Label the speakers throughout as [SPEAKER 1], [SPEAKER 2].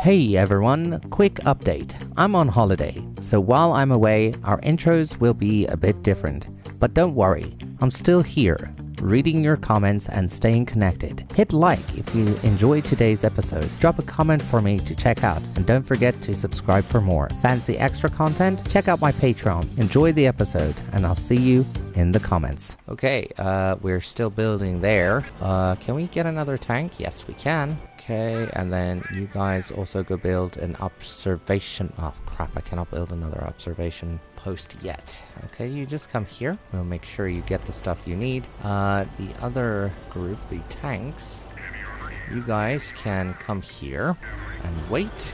[SPEAKER 1] Hey everyone, quick update. I'm on holiday, so while I'm away, our intros will be a bit different. But don't worry, I'm still here, reading your comments and staying connected. Hit like if you enjoyed today's episode. Drop a comment for me to check out, and don't forget to subscribe for more. Fancy extra content? Check out my Patreon. Enjoy the episode, and I'll see you in the comments. Okay, uh, we're still building there. Uh, can we get another tank? Yes, we can. Okay, and then you guys also go build an observation. Oh crap, I cannot build another observation post yet. Okay, you just come here. We'll make sure you get the stuff you need. Uh, the other group, the tanks, you guys can come here and wait.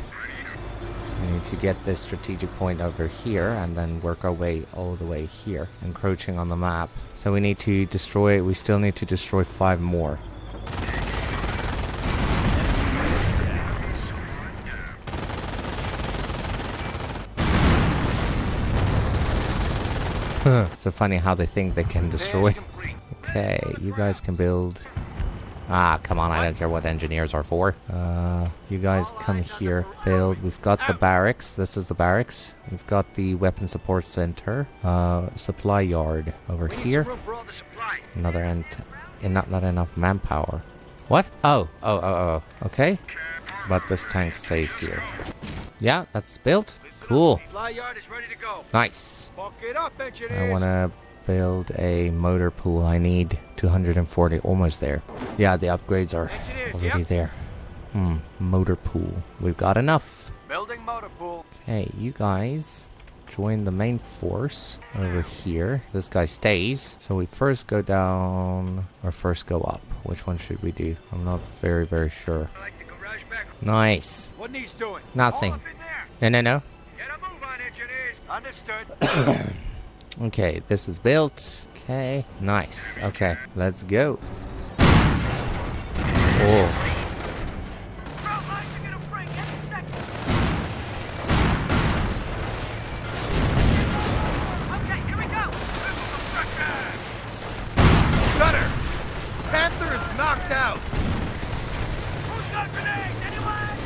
[SPEAKER 1] We need to get this strategic point over here and then work our way all the way here, encroaching on the map. So we need to destroy, we still need to destroy five more. so funny how they think they can destroy. Okay, you guys can build. Ah, come on, I don't care what engineers are for. Uh, you guys come here, build. We've got the barracks. This is the barracks. We've got the weapon support center. Uh, supply yard over here. Another end. And not, not enough manpower. What? Oh, oh, oh, oh. Okay. But this tank stays here. Yeah, that's built. Cool. Nice. I want to build a motor pool. I need 240, almost there. Yeah, the upgrades are already there. Hmm, motor pool. We've got enough.
[SPEAKER 2] Building motor pool.
[SPEAKER 1] Okay, you guys join the main force over here. This guy stays. So we first go down or first go up. Which one should we do? I'm not very, very sure.
[SPEAKER 2] Like the garage back.
[SPEAKER 1] Nice.
[SPEAKER 2] What needs doing?
[SPEAKER 1] Nothing.
[SPEAKER 2] All up in there.
[SPEAKER 1] No, no, no.
[SPEAKER 2] Understood.
[SPEAKER 1] Okay, this is built. Okay, nice. Okay, let's go. Oh,
[SPEAKER 2] Gunner! Panther is knocked out! Who's got grenades? Anyone?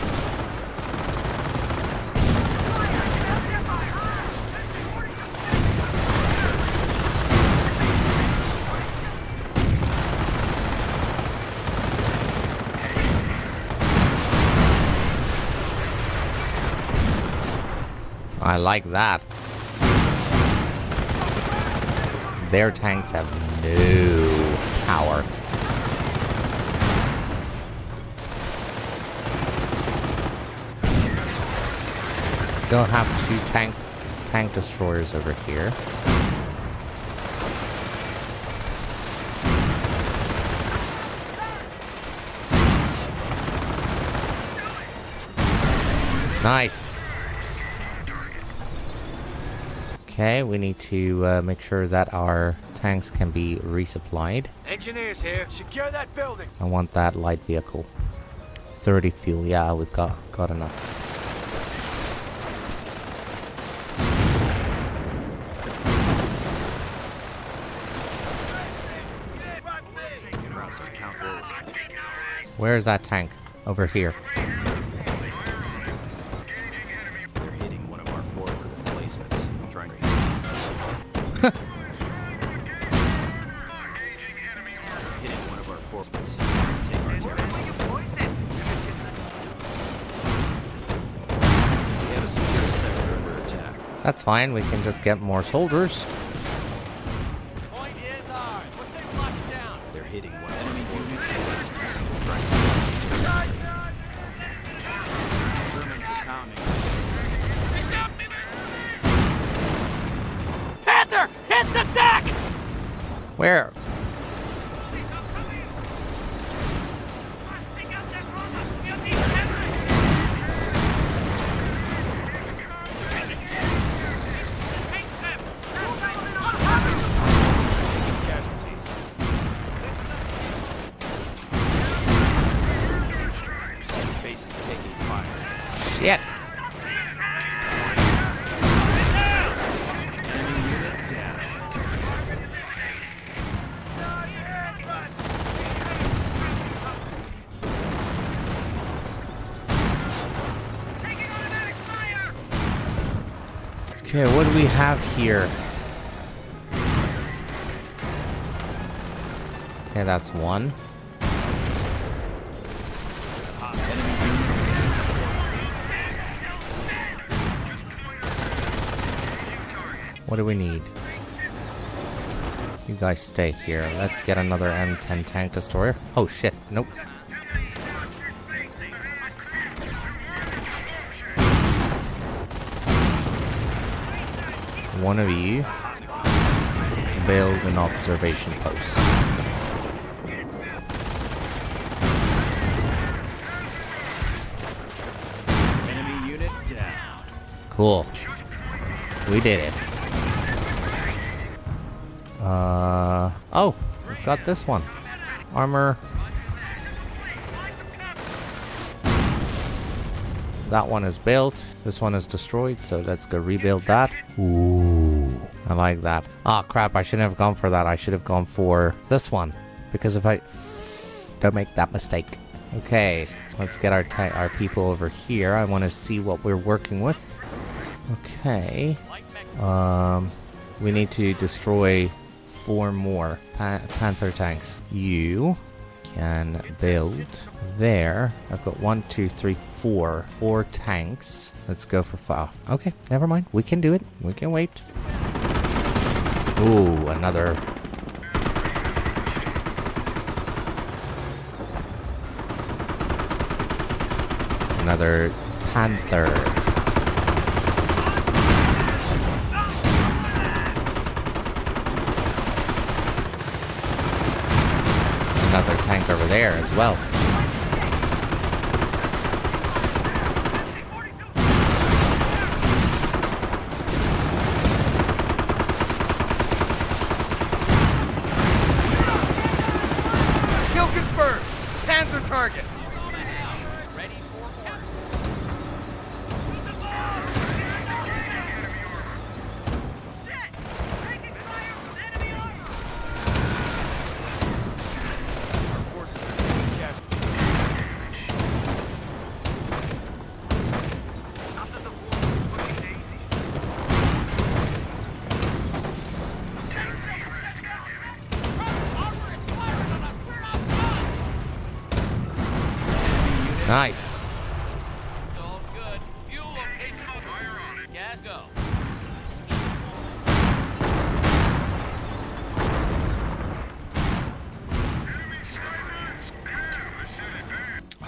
[SPEAKER 1] I like that. Their tanks have no power. Still have two tank tank destroyers over here. Nice. Okay, we need to uh, make sure that our tanks can be resupplied.
[SPEAKER 2] Engineers here. Secure that building.
[SPEAKER 1] I want that light vehicle. 30 fuel, yeah, we've got got enough. Where is that tank? Over here. That's fine, we can just get more soldiers. Do we have here? Okay, that's one. What do we need? You guys stay here. Let's get another M10 tank destroyer. Oh shit, nope. One of you build an observation post.
[SPEAKER 3] Enemy unit down.
[SPEAKER 1] Cool. We did it. Uh oh, we've got this one. Armor. That one is built. This one is destroyed, so let's go rebuild that. Ooh, I like that. Ah, crap, I shouldn't have gone for that. I should have gone for this one. Because if I... Don't make that mistake. Okay, let's get our, our people over here. I want to see what we're working with. Okay. Um, we need to destroy four more pa- Panther tanks. You can build there. I've got one, two, three, four. Four tanks. Let's go for five. Okay, never mind. We can do it. We can wait. Ooh, another. Another Panther. Another tank over there as well.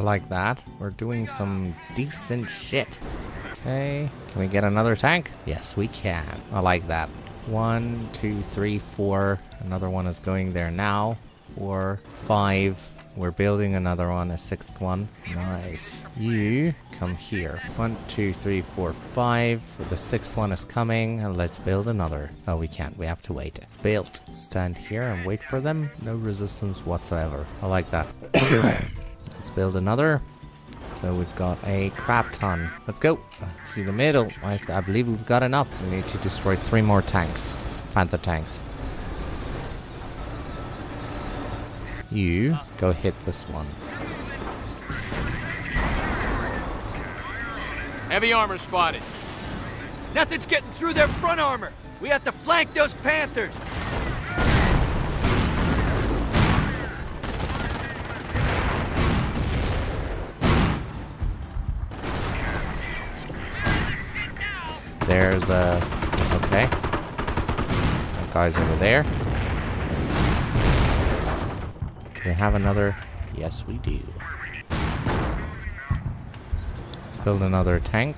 [SPEAKER 1] Like that. We're doing some decent shit. Okay. Can we get another tank? Yes, we can. I like that. One, two, three, four. Another one is going there now. Four, five. We're building another one, a sixth one. Nice. You come here. One, two, three, four, five. The sixth one is coming, and let's build another. Oh, we can't. We have to wait. It's built. Stand here and wait for them. No resistance whatsoever. I like that. Let's build another. So we've got a crap ton. Let's go to the middle. I, I believe we've got enough. We need to destroy three more tanks. Panther tanks. You go hit this one.
[SPEAKER 2] Heavy armor spotted. Nothing's getting through their front armor. We have to flank those Panthers.
[SPEAKER 1] There's a. Okay. That guy's over there. Do we have another? Yes, we do. Let's build another tank.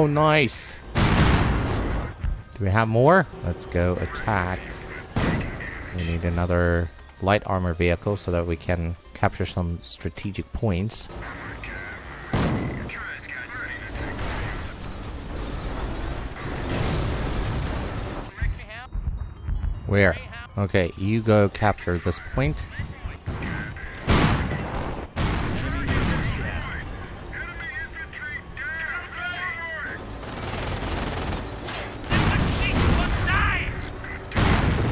[SPEAKER 1] Oh, nice. Do we have more? Let's go attack. We need another light armor vehicle so that we can capture some strategic points. Where? Okay, you go capture this point.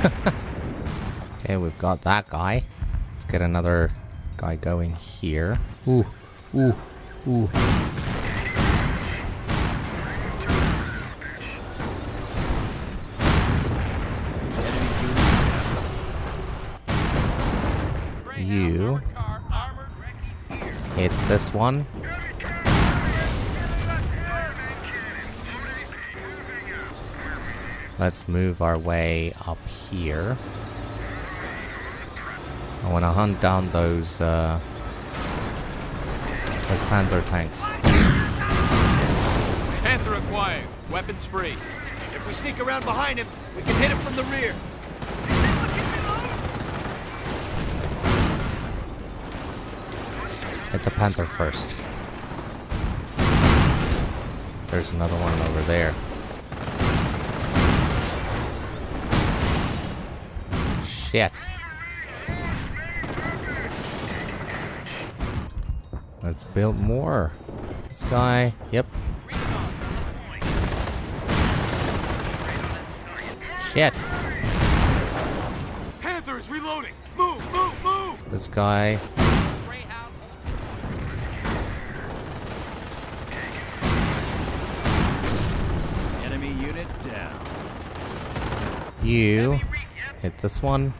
[SPEAKER 1] okay, we've got that guy. Let's get another guy going here. Ooh, ooh, ooh. You hit this one. Let's move our way up here. I want to hunt down those uh, those Panzer tanks.
[SPEAKER 2] Panther acquired. Weapons free. If we sneak around behind him, we can hit him from the rear.
[SPEAKER 1] Hit the Panther first. There's another one over there. Shit. Let's build more. This guy, yep. Shit.
[SPEAKER 2] Panther is reloading. Move, move, move!
[SPEAKER 1] This guy.
[SPEAKER 3] Enemy unit down.
[SPEAKER 1] You hit this one.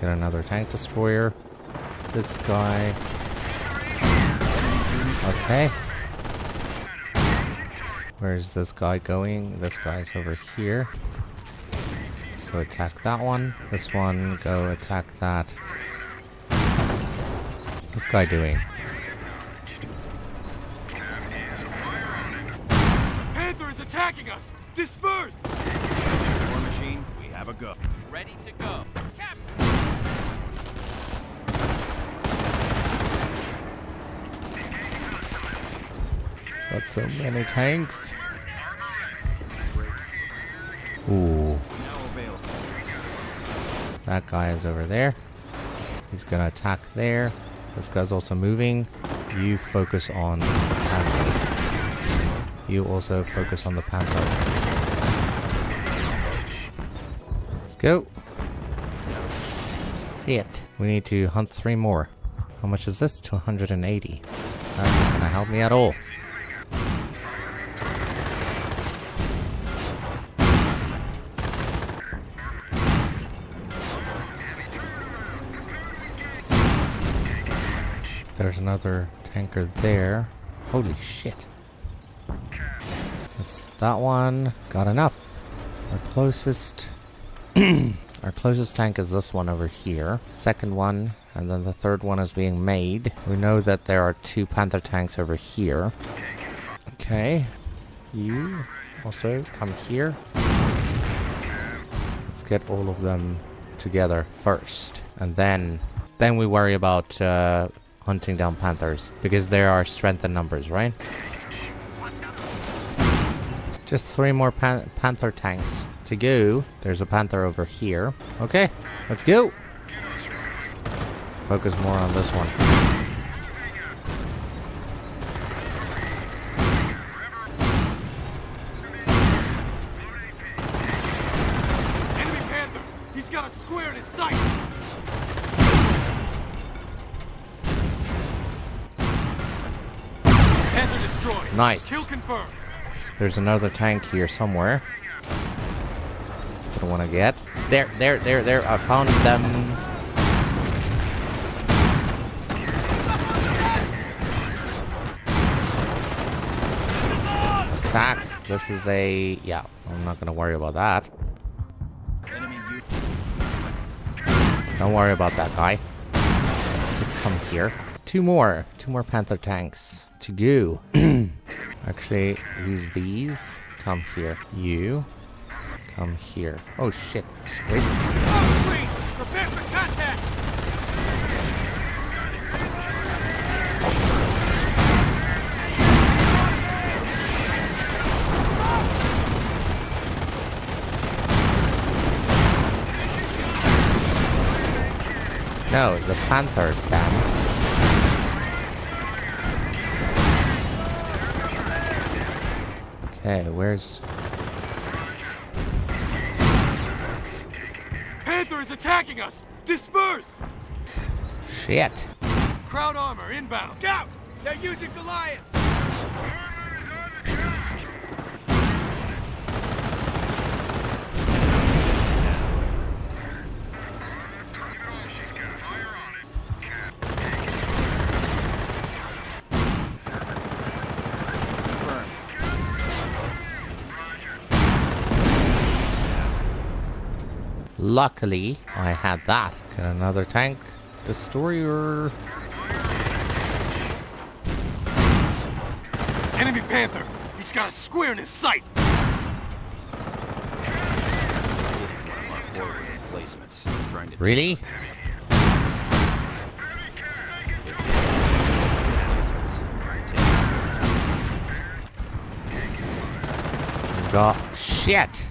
[SPEAKER 1] Get another tank destroyer. This guy. Okay. Where's this guy going? This guy's over here. Go attack that one. This one, go attack that. What's this guy doing? Tanks. Ooh, that guy is over there. He's gonna attack there. This guy's also moving. You focus on the panther. You also focus on the panther. Let's go. Shit. We need to hunt three more. How much is this? 280. That's not gonna help me at all. There's another tanker there. Holy shit. That's that one. Got enough. Our closest our closest tank is this one over here. Second one, and then the third one is being made. We know that there are two Panther tanks over here. Okay. You also come here. Let's get all of them together first. And then then we worry about uh, hunting down panthers because there are strength in numbers, right? Just three more pan- panther tanks to go. There's a panther over here. Okay, let's go. Focus more on this one. Nice. There's another tank here somewhere. Don't want to get. There, there, there, there. I found them. Attack. This is a. Yeah, I'm not going to worry about that. Don't worry about that guy. Just come here. Two more. Two more Panther tanks to go. Actually, use these. Come here. You. come here. Oh shit. Wait.
[SPEAKER 2] Contact!
[SPEAKER 1] No, the Panther can. Okay, where's...
[SPEAKER 2] Panther is attacking us! Disperse!
[SPEAKER 1] Shit.
[SPEAKER 2] Kraut armor inbound. Scout! They're using Goliath!
[SPEAKER 1] Luckily, I had that. Get another tank destroyer.
[SPEAKER 2] Enemy Panther! He's got a square in his sight!
[SPEAKER 3] Really? one of our forward emplacements. Trying to
[SPEAKER 1] Really?
[SPEAKER 3] emplacements. Trying to take our territory.
[SPEAKER 1] Got shit.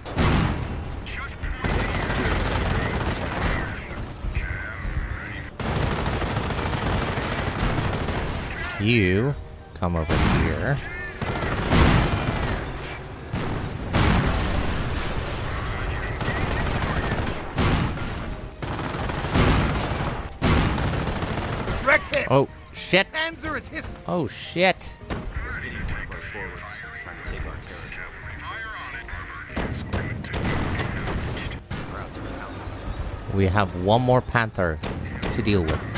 [SPEAKER 1] You come over here.
[SPEAKER 2] Direct hit!
[SPEAKER 1] Oh shit.
[SPEAKER 2] Panzer is hissing!
[SPEAKER 1] Oh shit.
[SPEAKER 3] Hitting one of our forwards. Trying to take our territory. Crowds around.
[SPEAKER 1] We have one more panther to deal with.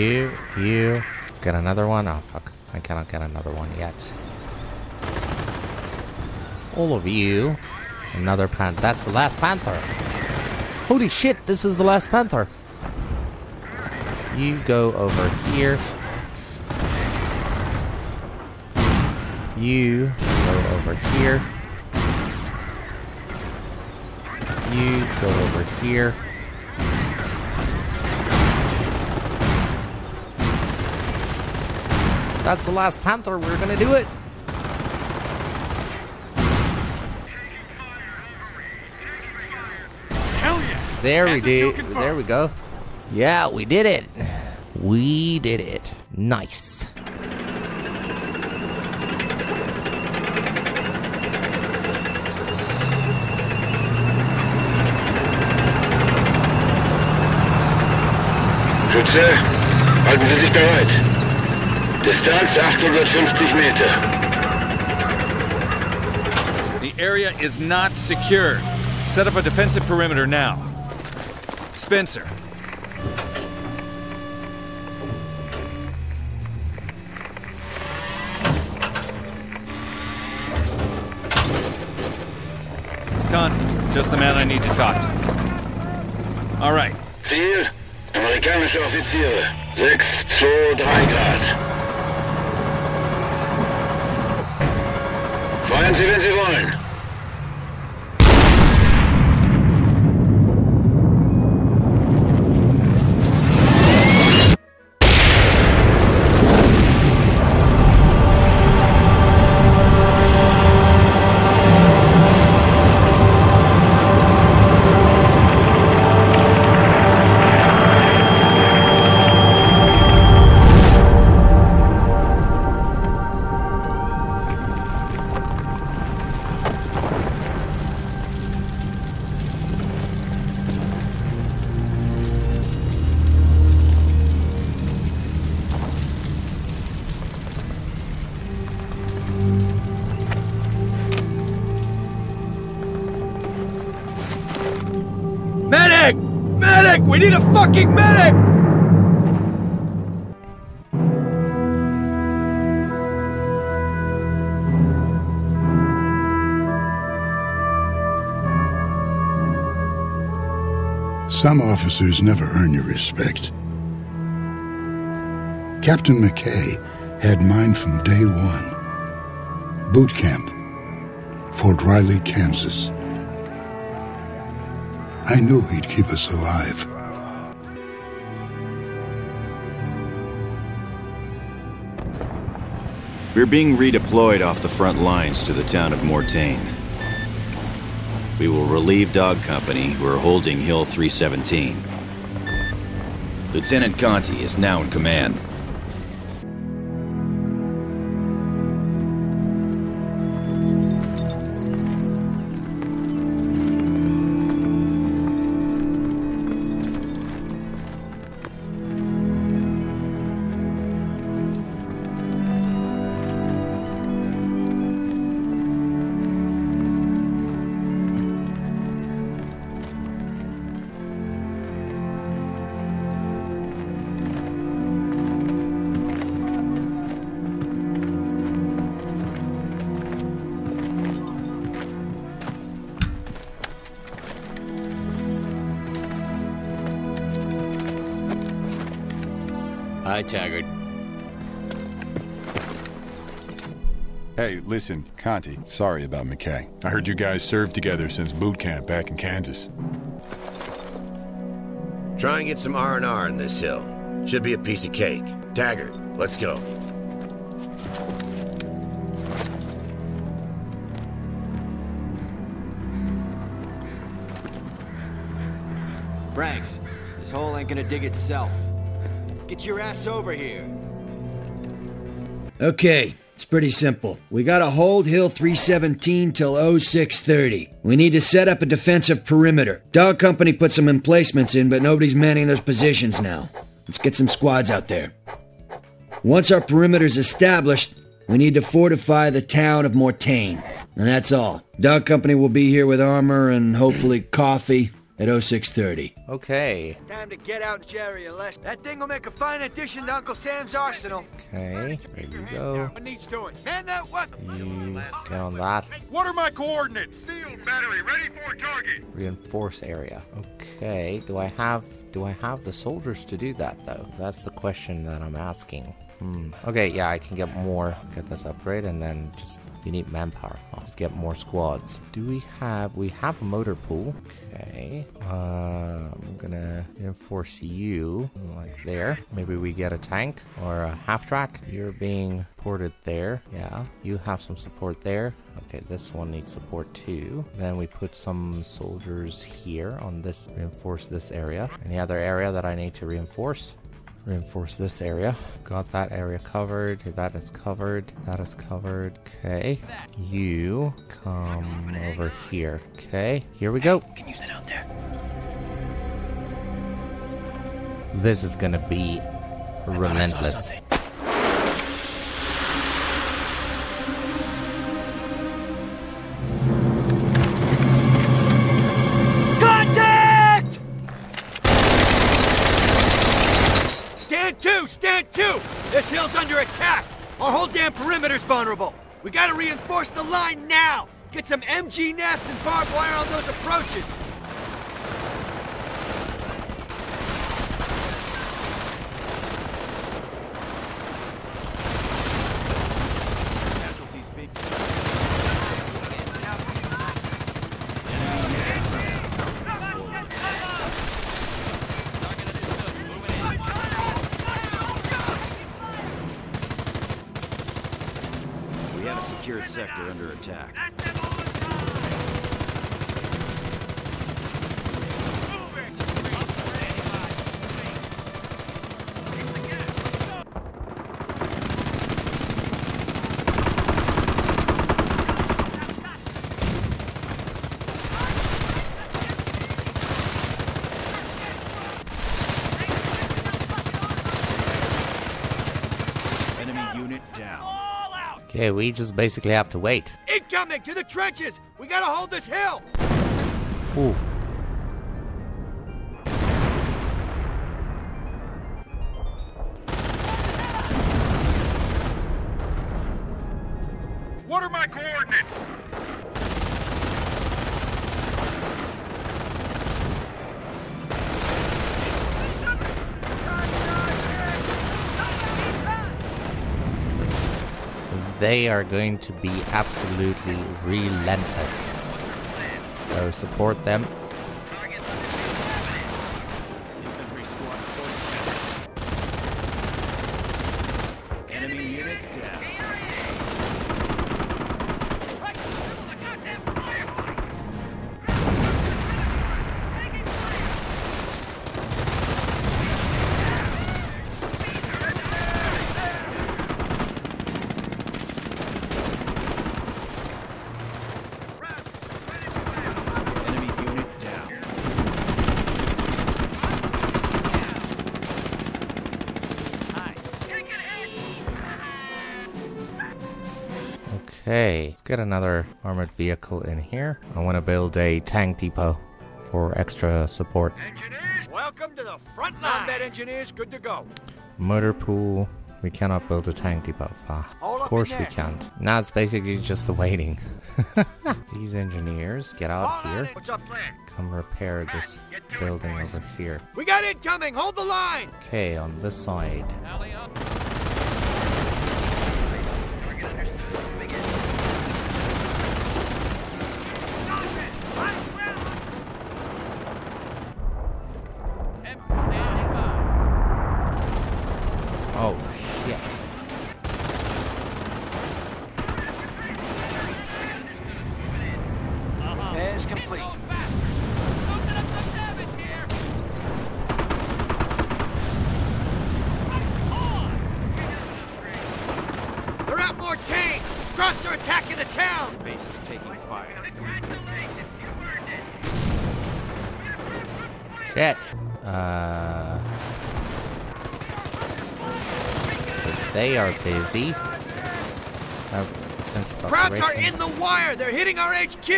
[SPEAKER 1] You, you. Let's get another one. Oh fuck. I cannot get another one yet. All of you. Another pan. That's the last panther. Holy shit, this is the last panther. You go over here. You go over here. You go over here. That's the last panther. We're gonna do it.
[SPEAKER 2] Hell yeah!
[SPEAKER 1] There we
[SPEAKER 2] Panther kill
[SPEAKER 1] do. There we go. Yeah, we did it. We did it. Nice.
[SPEAKER 4] Schütze, halten Sie sich bereit. Distanz 850 Meter.
[SPEAKER 5] The area is not secure. Set up a defensive perimeter now. Spencer. Contact. Just the man I need to talk to. All right.
[SPEAKER 4] Ziel, amerikanische Offiziere. 6, 2, 3 Grad. Feuern Sie, wenn Sie wollen.
[SPEAKER 2] Medic! We need a fucking medic!
[SPEAKER 6] Some officers never earn your respect. Captain McKay had mine from day one. Boot camp, Fort Riley, Kansas. I knew he'd keep us alive.
[SPEAKER 3] We're being redeployed off the front lines to the town of Mortain. We will relieve Dog Company, who are holding Hill 317. Lieutenant Conti is now in command.
[SPEAKER 2] Hi, Taggart.
[SPEAKER 7] Hey, listen, Conti, sorry about McKay. I heard you guys served together since boot camp back in Kansas.
[SPEAKER 8] Try and get some R&R in this hill. Should be a piece of cake. Taggart, let's go.
[SPEAKER 2] Franks, this hole ain't gonna dig itself. Get your ass over here.
[SPEAKER 9] Okay, it's pretty simple. We gotta hold Hill 317 till 0630. We need to set up a defensive perimeter. Dog Company put some emplacements in, but nobody's manning those positions now. Let's get some squads out there. Once our perimeter's established, we need to fortify the town of Mortain. And that's all. Dog Company will be here with armor and hopefully coffee at 0630.
[SPEAKER 1] Okay.
[SPEAKER 2] Time to get out Jerry Les. That thing will make a fine addition to Uncle Sam's arsenal.
[SPEAKER 1] Okay. There you go.
[SPEAKER 2] What needs doing? Man that weapon!
[SPEAKER 1] You get on that.
[SPEAKER 7] What are my coordinates? Steel battery ready for target.
[SPEAKER 1] Reinforce area. Okay. Do I have do I have the soldiers to do that though? That's the question that I'm asking. Hmm. Okay, yeah, I can get more. Get this upgrade, and then just you need manpower. I'll just get more squads. Do we have? We have a motor pool. Okay. Uh, I'm gonna reinforce you like there. Maybe we get a tank or a half track. You're being ported there. Yeah. You have some support there. Okay, this one needs support too. Then we put some soldiers here on this. Reinforce this area. Any other area that I need to reinforce? Reinforce this area. Got that area covered. That is covered. That is covered. Okay. You come over here. Okay. Here we go.
[SPEAKER 8] Can you sit out there?
[SPEAKER 1] This is gonna be relentless.
[SPEAKER 2] Stand to! This hill's under attack! Our whole damn perimeter's vulnerable! We gotta reinforce the line now! Get some MG nests and barbed wire on those approaches!
[SPEAKER 1] Okay, we just basically have to wait.
[SPEAKER 2] Incoming to the trenches! We gotta hold this hill!
[SPEAKER 1] Ooh.
[SPEAKER 4] What are my coordinates?
[SPEAKER 1] They are going to be absolutely relentless. So support them. Vehicle in here. I want to build a tank depot for extra support.
[SPEAKER 2] Engineers, welcome to the front line. Combat engineers, good to go.
[SPEAKER 1] Motor pool. We cannot build a tank depot. Ah, of course we can't. Now it's basically just the waiting. These engineers, get out
[SPEAKER 2] All
[SPEAKER 1] here.
[SPEAKER 2] What's our plan?
[SPEAKER 1] Come repair this building over here.
[SPEAKER 2] We got incoming. Hold the line.
[SPEAKER 1] Okay, on this side. Shit. Uh. they are busy. Uh, defensive
[SPEAKER 2] are in the wire. They're hitting our HQ.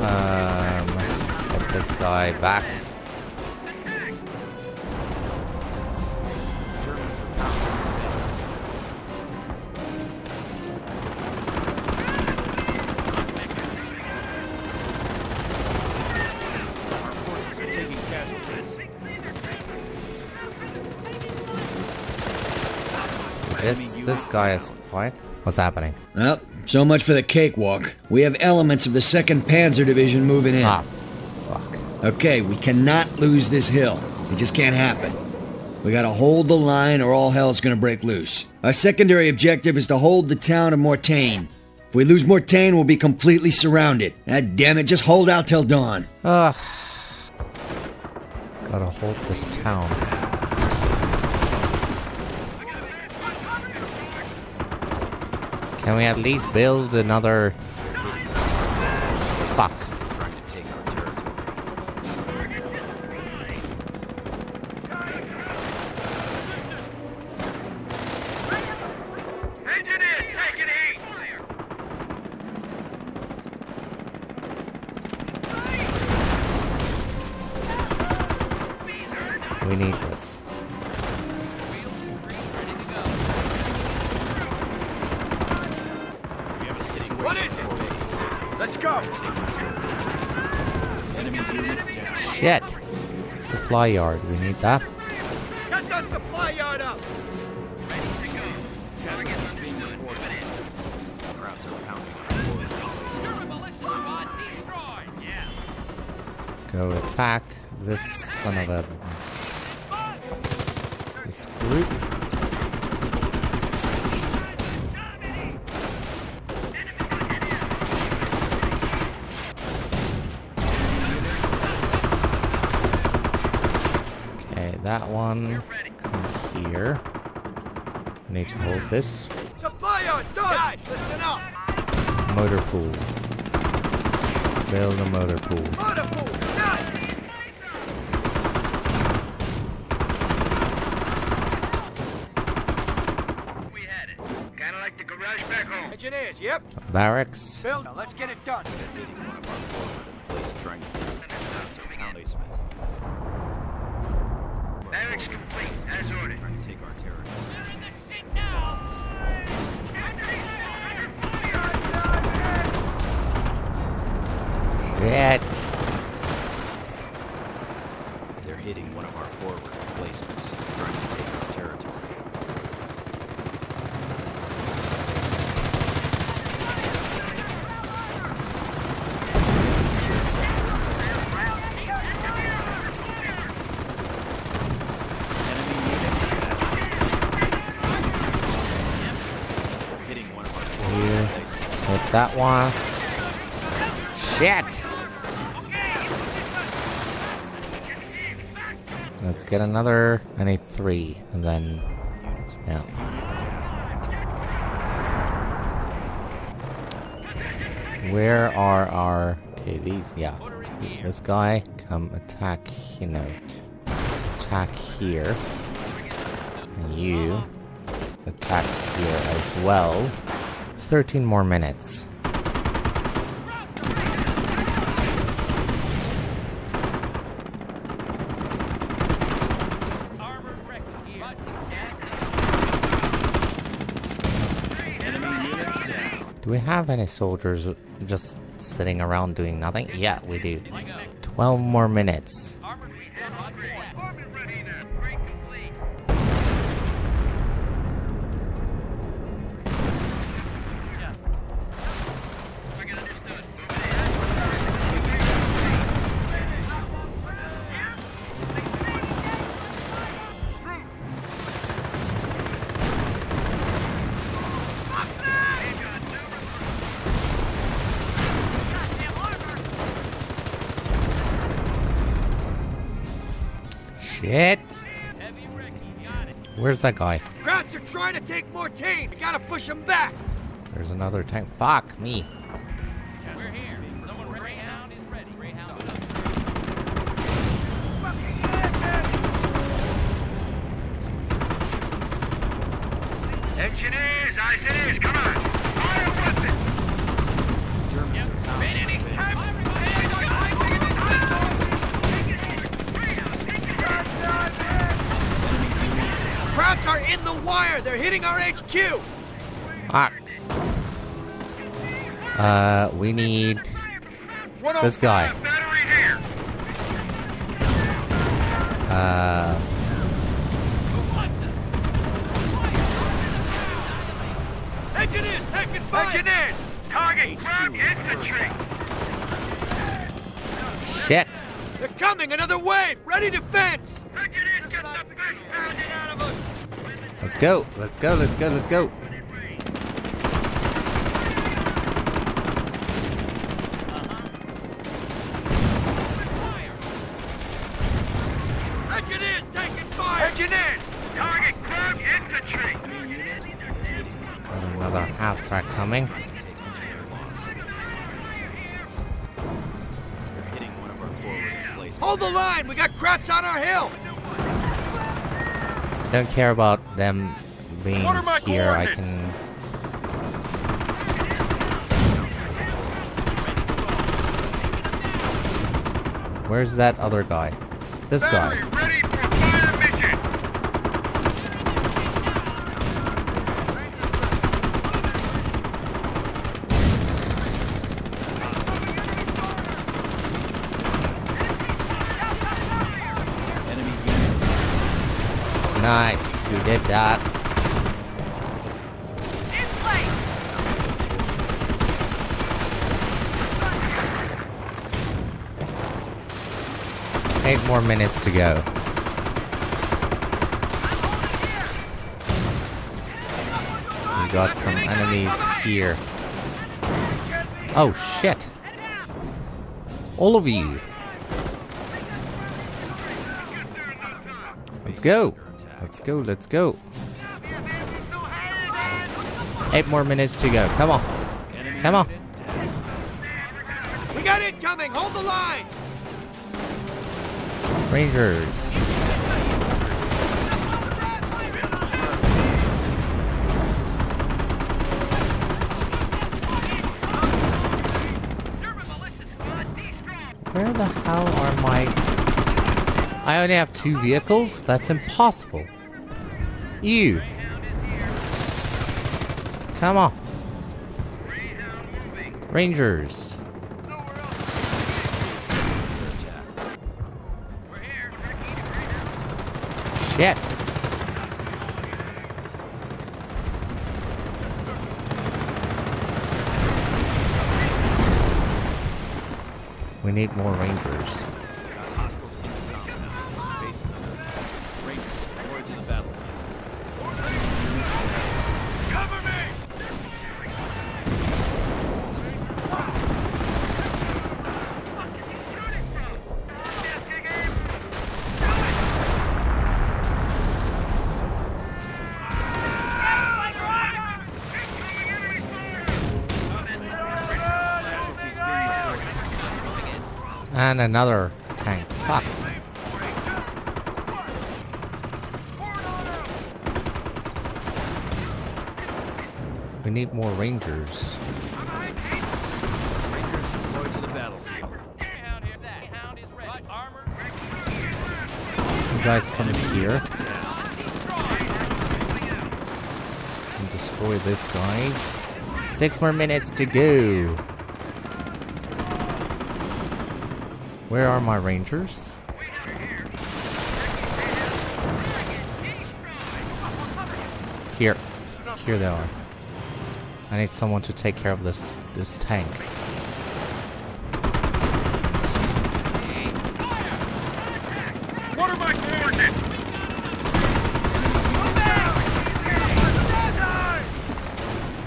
[SPEAKER 1] Um, get this guy back. This this guy is what? What's happening?
[SPEAKER 9] Well, so much for the cakewalk. We have elements of the 2nd Panzer Division moving in.
[SPEAKER 1] Ah, fuck.
[SPEAKER 9] Okay, we cannot lose this hill. It just can't happen. We gotta hold the line or all hell's gonna break loose. Our secondary objective is to hold the town of Mortain. If we lose Mortain, we'll be completely surrounded. God damn it, just hold out till dawn.
[SPEAKER 1] Ugh. Gotta hold this town. Can we at least build another? Fuck. Supply yard. We need that.
[SPEAKER 2] That supply yard up. Krauts are pounding.
[SPEAKER 1] Go attack this son of a. This group. Okay, that one. Come here. I need to hold this.
[SPEAKER 2] Supply done. Listen up.
[SPEAKER 1] Motor pool. Build a motor pool.
[SPEAKER 2] Motor pool. Done.
[SPEAKER 4] We had it. Kinda like the garage back home.
[SPEAKER 2] Engineers, yep.
[SPEAKER 1] Barracks.
[SPEAKER 2] Bill, now let's get it done.
[SPEAKER 4] Barracks complete, as ordered.
[SPEAKER 2] Trying to take our territory.
[SPEAKER 1] Shit.
[SPEAKER 3] They're hitting one of our forward emplacements, trying to take our territory. They're hitting one of our forward
[SPEAKER 1] Here.
[SPEAKER 3] emplacements.
[SPEAKER 1] Hit that one. Shit. Let's get another. I need three, and then yeah. Where are our? Okay, these. Yeah, this guy come attack. You know, attack here, and you attack here as well. 13 more minutes. Do we have any soldiers just sitting around doing nothing? Yeah, we do. 12 more minutes. Shit. Where's that guy?
[SPEAKER 2] Krauts are trying to take Mortain. We gotta push them back.
[SPEAKER 1] There's another tank. Fuck me.
[SPEAKER 2] Hitting our HQ.
[SPEAKER 1] Ah. Uh, we need this guy.
[SPEAKER 2] Battery here.
[SPEAKER 1] Uh,
[SPEAKER 2] Engineers, taking fire. Engineers, target ground infantry.
[SPEAKER 1] shit.
[SPEAKER 2] They're coming. Another wave. Ready defense.
[SPEAKER 1] Let's go. Let's go. Let's go. Let's go.
[SPEAKER 2] Engineers, taking fire. Engineers, target ground infantry.
[SPEAKER 1] Got another half track coming.
[SPEAKER 3] They're hitting one of our forward emplacements.
[SPEAKER 2] Hold the line. We got Krauts on our hill.
[SPEAKER 1] Don't care about them being
[SPEAKER 2] What are my
[SPEAKER 1] here. I can. Where's that other guy? This guy.
[SPEAKER 2] ready for fire mission.
[SPEAKER 3] Enemy unit
[SPEAKER 1] Nice. We did that. Eight more minutes to go. We got some enemies here. Oh shit! All of you! Let's go! Let's go, let's go. Eight more minutes to go. Come on. Come on.
[SPEAKER 2] We got incoming. Hold the line.
[SPEAKER 1] Rangers. Where the hell are my... I only have two vehicles? That's impossible. You. Come on. Rangers. Shit. We need more rangers. And another tank. Fuck. We need more rangers. You guys come here. And destroy this, guys. Six more minutes to go. Where are my rangers? Here. Here they are. I need someone to take care of this this tank.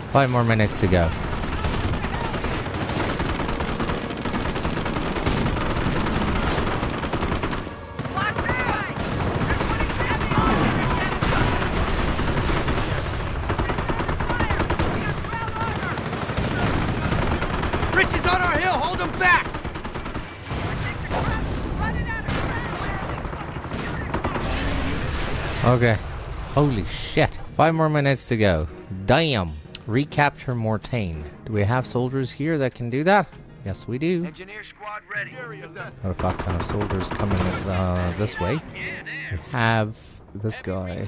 [SPEAKER 1] Five more minutes to go.
[SPEAKER 2] Rich is on our hill! Hold him back!
[SPEAKER 1] Okay. Holy shit. Five more minutes to go. Damn. Recapture Mortain. Do we have soldiers here that can do that? Yes, we do.
[SPEAKER 2] Engineer squad ready.
[SPEAKER 1] What a fuck ton of soldiers coming uh, this way. We have this guy.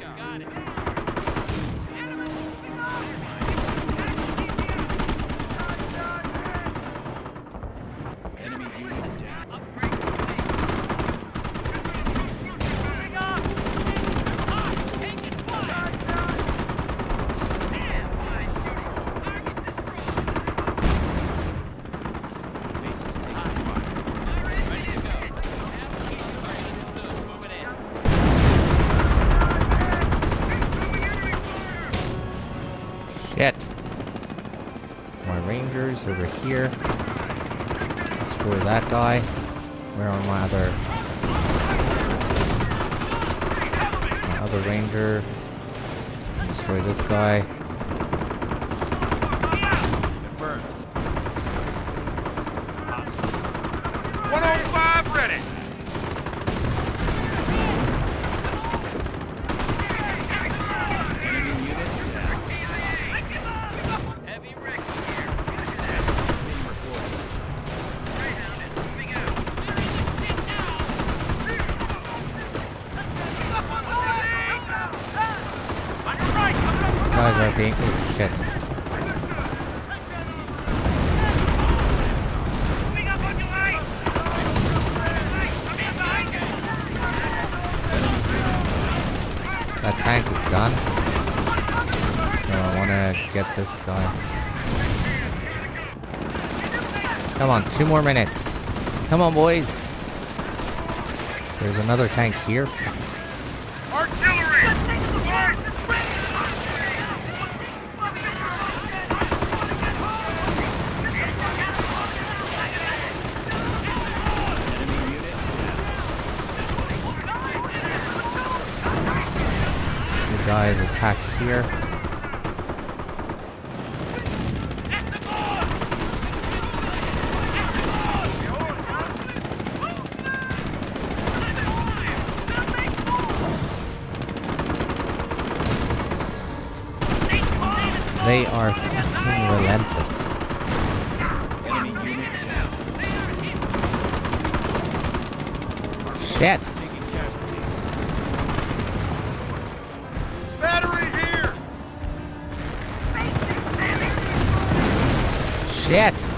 [SPEAKER 10] One oh five ready.
[SPEAKER 1] These guys are being... Oh, shit. That tank is gone. So I want to get this guy. Come on, two more minutes. Come on, boys. There's another tank here.
[SPEAKER 10] Artillery.
[SPEAKER 1] You guys attack here. They are fucking relentless. Shit.
[SPEAKER 10] Battery here.
[SPEAKER 1] Shit.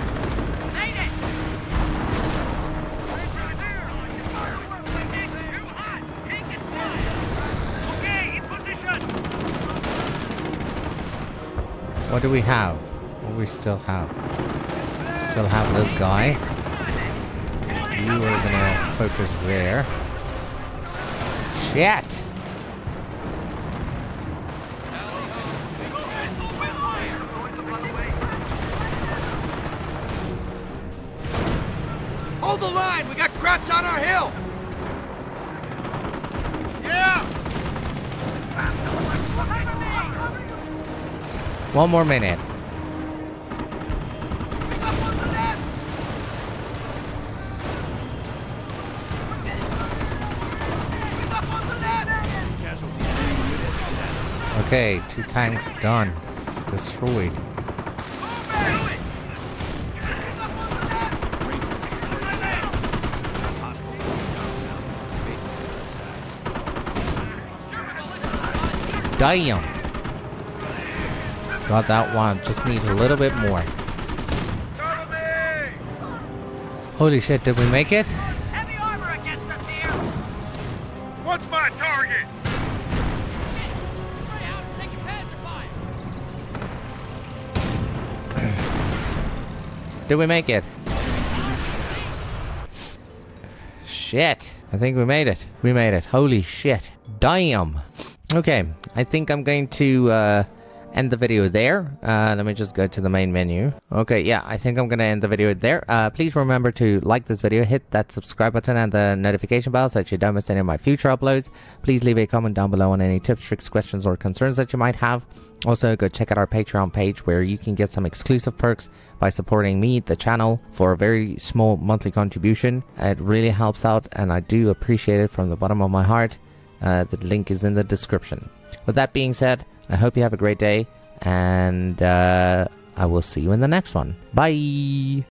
[SPEAKER 1] Do we have? What do we still have? Still have this guy. You are gonna focus there. Shit! One more minute. Okay, two tanks done. Destroyed. Damn. Got that one. Just need a little bit more. Holy shit, did we make it?
[SPEAKER 10] Heavy armor against us here! What's my target?
[SPEAKER 1] Did we make it? Shit. I think we made it. We made it. Holy shit. Damn. Okay, I think I'm going to uh, end the video there. Uh, let me just go to the main menu. Okay, yeah, I think I'm to end the video there. Uh, please remember to like this video, hit that subscribe button and the notification bell so that you don't miss any of my future uploads. Please leave a comment down below on any tips, tricks, questions, or concerns that you might have. Also, go check out our Patreon page where you can get some exclusive perks by supporting me, the channel, for a very small monthly contribution. It really helps out and I do appreciate it from the bottom of my heart. Uh, the link is in the description. With that being said, I hope you have a great day and uh, I will see you in the next one. Bye!